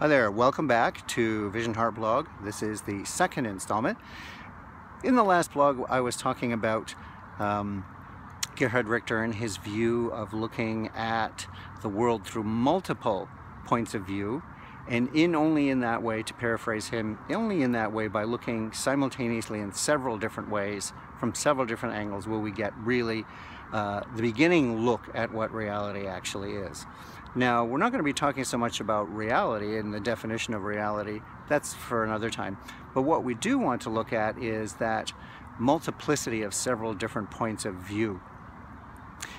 Hi there, welcome back to Vision Heart blog. This is the second installment. In the last blog I was talking about um, Gerhard Richter and his view of looking at the world through multiple points of view and in only in that way, to paraphrase him, only in that way by looking simultaneously in several different ways from several different angles will we get really uh, the beginning look at what reality actually is. Now, we're not going to be talking so much about reality and the definition of reality. That's for another time. But what we do want to look at is that multiplicity of several different points of view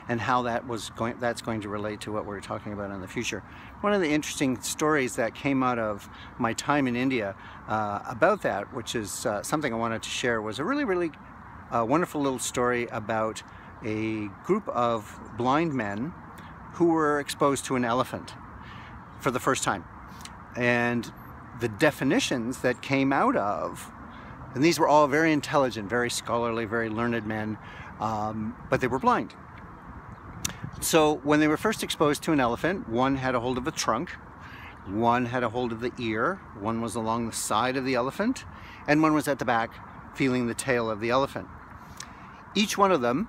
and how that was going that's going to relate to what we're talking about in the future. One of the interesting stories that came out of my time in India uh, about that, which is uh, something I wanted to share, was a really, really uh, wonderful little story about a group of blind men who were exposed to an elephant for the first time. And the definitions that came out of, and these were all very intelligent, very scholarly, very learned men, um, but they were blind. So when they were first exposed to an elephant, one had a hold of the trunk, one had a hold of the ear, one was along the side of the elephant, and one was at the back feeling the tail of the elephant. Each one of them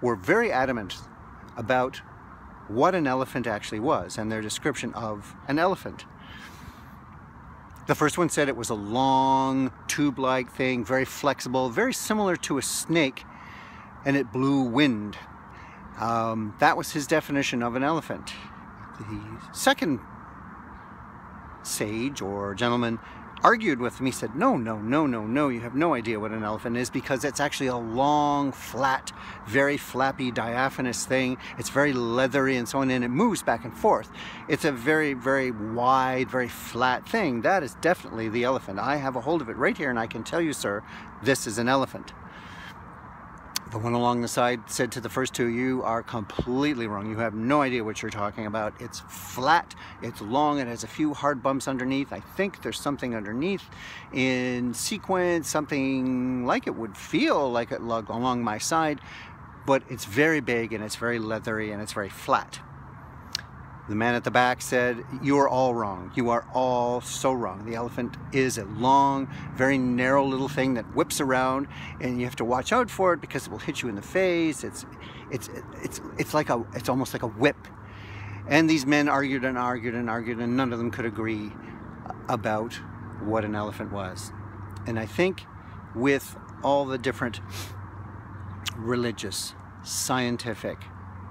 were very adamant about what an elephant actually was and their description of an elephant. The first one said it was a long, tube-like thing, very flexible, very similar to a snake, and it blew wind. Um, that was his definition of an elephant. The second sage or gentleman argued with me. Said, no, no, no, no, no, you have no idea what an elephant is because it's actually a long, flat, very flappy, diaphanous thing. It's very leathery and so on, and it moves back and forth. It's a very, very wide, very flat thing. That is definitely the elephant. I have a hold of it right here, and I can tell you, sir, this is an elephant. The one along the side said to the first two, you are completely wrong. You have no idea what you're talking about. It's flat, it's long, it has a few hard bumps underneath. I think there's something underneath in sequence, something like it would feel like it lug along my side, but it's very big and it's very leathery and it's very flat. The man at the back said, you are all wrong. You are all so wrong. The elephant is a long, very narrow little thing that whips around and you have to watch out for it because it will hit you in the face. It's, it's, it's, it's like a, it's almost like a whip. And these men argued and argued and argued and none of them could agree about what an elephant was. And I think with all the different religious, scientific,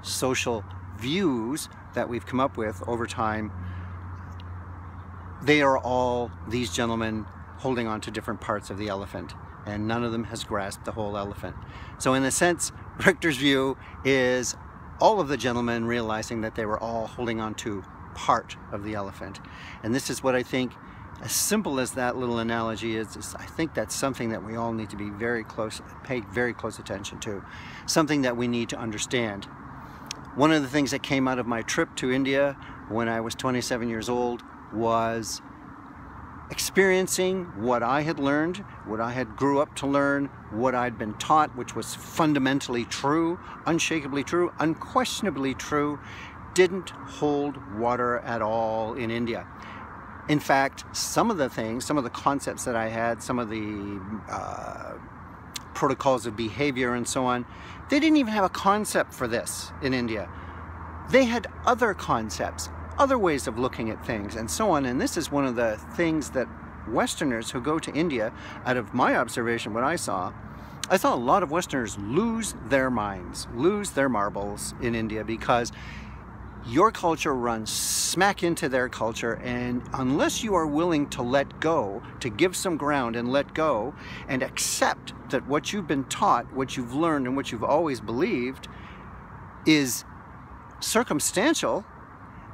social views that we've come up with over time, they are all these gentlemen holding on to different parts of the elephant and none of them has grasped the whole elephant. So in a sense, Richter's view is all of the gentlemen realizing that they were all holding on to part of the elephant. And this is what I think, as simple as that little analogy is, is, I think that's something that we all need to be very close, pay very close attention to. Something that we need to understand. One of the things that came out of my trip to India when I was 27 years old was experiencing what I had learned, what I had grew up to learn, what I'd been taught, which was fundamentally true, unshakably true, unquestionably true, didn't hold water at all in India. In fact, some of the things, some of the concepts that I had, some of the uh, protocols of behavior and so on. They didn't even have a concept for this in India. They had other concepts, other ways of looking at things and so on. And this is one of the things that Westerners who go to India, out of my observation, what I saw, I saw a lot of Westerners lose their minds, lose their marbles in India because your culture runs smack into their culture and unless you are willing to let go, to give some ground and let go and accept that what you've been taught, what you've learned and what you've always believed is circumstantial,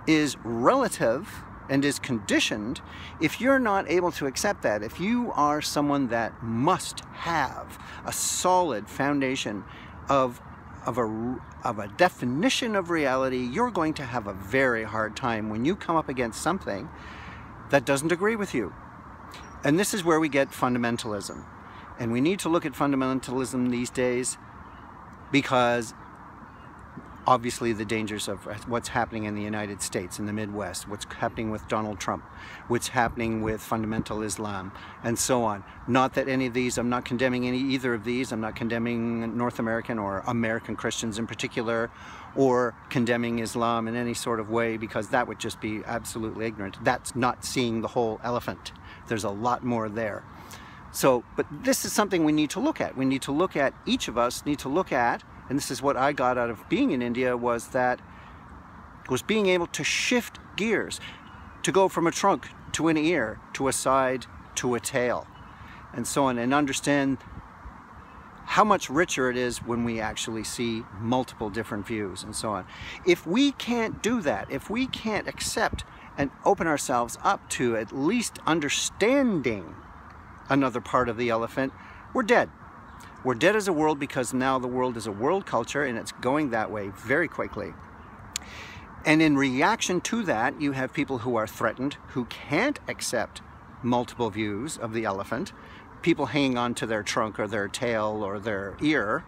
is relative and is conditioned, if you're not able to accept that, if you are someone that must have a solid foundation of of a, of a definition of reality, you're going to have a very hard time when you come up against something that doesn't agree with you. And this is where we get fundamentalism. And we need to look at fundamentalism these days because obviously the dangers of what's happening in the United States, in the Midwest, what's happening with Donald Trump, what's happening with fundamental Islam, and so on. Not that any of these, I'm not condemning any either of these, I'm not condemning North American or American Christians in particular, or condemning Islam in any sort of way, because that would just be absolutely ignorant. That's not seeing the whole elephant. There's a lot more there. So, but this is something we need to look at. We need to look at, each of us need to look at and this is what I got out of being in India was that was being able to shift gears to go from a trunk to an ear to a side to a tail and so on and understand how much richer it is when we actually see multiple different views and so on. If we can't do that, if we can't accept and open ourselves up to at least understanding another part of the elephant, we're dead. We're dead as a world because now the world is a world culture and it's going that way very quickly. And in reaction to that, you have people who are threatened, who can't accept multiple views of the elephant, people hanging on to their trunk or their tail or their ear,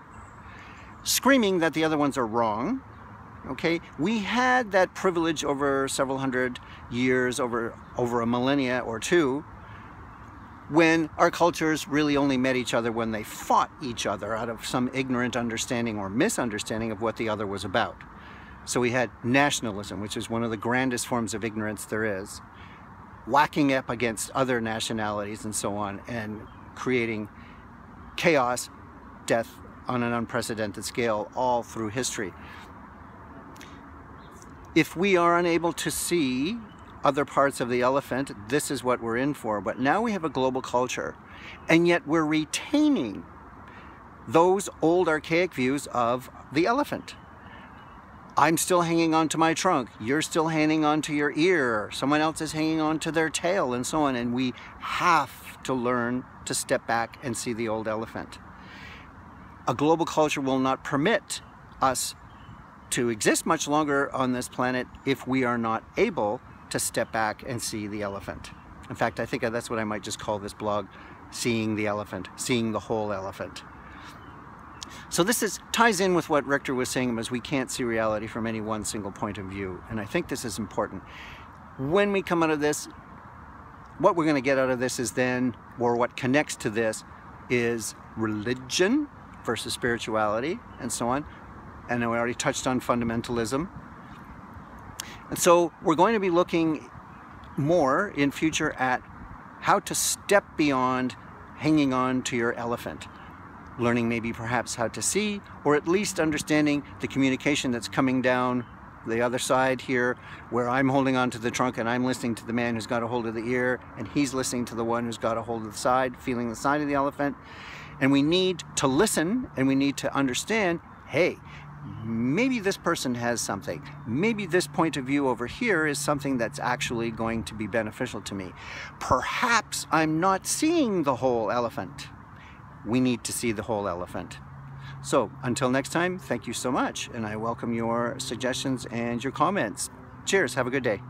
screaming that the other ones are wrong. Okay, we had that privilege over several hundred years, over, over a millennia or two, when our cultures really only met each other when they fought each other out of some ignorant understanding or misunderstanding of what the other was about. So we had nationalism, which is one of the grandest forms of ignorance there is, whacking up against other nationalities and so on, and creating chaos, death on an unprecedented scale all through history. If we are unable to see other parts of the elephant, this is what we're in for. But now we have a global culture, and yet we're retaining those old archaic views of the elephant. I'm still hanging on to my trunk. You're still hanging on to your ear. Someone else is hanging on to their tail and so on. And we have to learn to step back and see the old elephant. A global culture will not permit us to exist much longer on this planet if we are not able to step back and see the elephant. In fact, I think that's what I might just call this blog, Seeing the Elephant, Seeing the Whole Elephant. So this is ties in with what Richter was saying as we can't see reality from any one single point of view. And I think this is important. When we come out of this, what we're going to get out of this is then, or what connects to this, is religion versus spirituality and so on. And we already touched on fundamentalism and so we're going to be looking more in future at how to step beyond hanging on to your elephant. Learning maybe perhaps how to see, or at least understanding the communication that's coming down the other side here, where I'm holding on to the trunk and I'm listening to the man who's got a hold of the ear, and he's listening to the one who's got a hold of the side, feeling the side of the elephant. And we need to listen and we need to understand, hey, maybe this person has something. Maybe this point of view over here is something that's actually going to be beneficial to me. Perhaps I'm not seeing the whole elephant. We need to see the whole elephant. So until next time, thank you so much, and I welcome your suggestions and your comments. Cheers, have a good day.